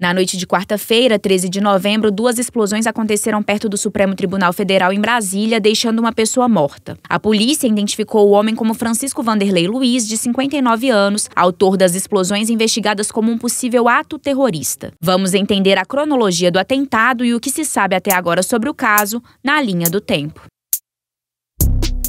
Na noite de quarta-feira, 13 de novembro, duas explosões aconteceram perto do Supremo Tribunal Federal em Brasília, deixando uma pessoa morta. A polícia identificou o homem como Francisco Vanderlei Luiz, de 59 anos, autor das explosões investigadas como um possível ato terrorista. Vamos entender a cronologia do atentado e o que se sabe até agora sobre o caso na linha do tempo.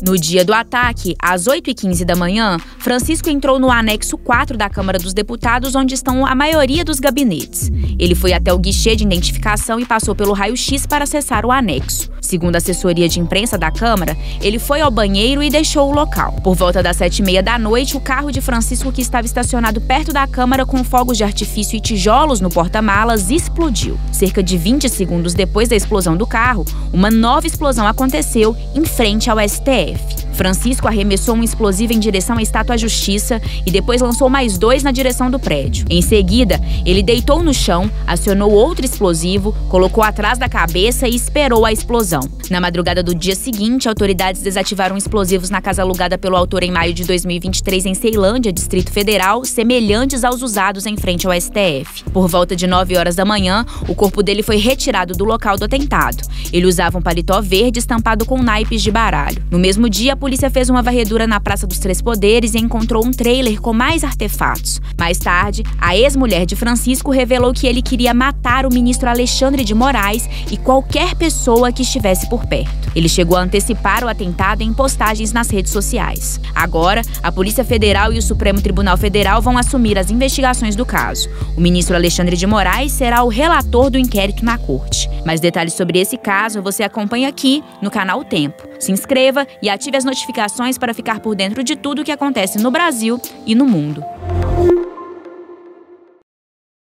No dia do ataque, às 8h15 da manhã, Francisco entrou no anexo 4 da Câmara dos Deputados, onde estão a maioria dos gabinetes. Ele foi até o guichê de identificação e passou pelo raio-x para acessar o anexo. Segundo a assessoria de imprensa da Câmara, ele foi ao banheiro e deixou o local. Por volta das sete e meia da noite, o carro de Francisco, que estava estacionado perto da Câmara com fogos de artifício e tijolos no porta-malas, explodiu. Cerca de 20 segundos depois da explosão do carro, uma nova explosão aconteceu em frente ao STF. Francisco arremessou um explosivo em direção à Estátua Justiça e depois lançou mais dois na direção do prédio. Em seguida, ele deitou no chão, acionou outro explosivo, colocou atrás da cabeça e esperou a explosão. Na madrugada do dia seguinte, autoridades desativaram explosivos na casa alugada pelo autor em maio de 2023 em Ceilândia, Distrito Federal, semelhantes aos usados em frente ao STF. Por volta de 9 horas da manhã, o corpo dele foi retirado do local do atentado. Ele usava um paletó verde estampado com naipes de baralho. No mesmo dia, polícia fez uma varredura na Praça dos Três Poderes e encontrou um trailer com mais artefatos. Mais tarde, a ex-mulher de Francisco revelou que ele queria matar o ministro Alexandre de Moraes e qualquer pessoa que estivesse por perto. Ele chegou a antecipar o atentado em postagens nas redes sociais. Agora, a Polícia Federal e o Supremo Tribunal Federal vão assumir as investigações do caso. O ministro Alexandre de Moraes será o relator do inquérito na corte. Mais detalhes sobre esse caso você acompanha aqui no canal Tempo. Se inscreva e ative as notificações para ficar por dentro de tudo o que acontece no Brasil e no mundo.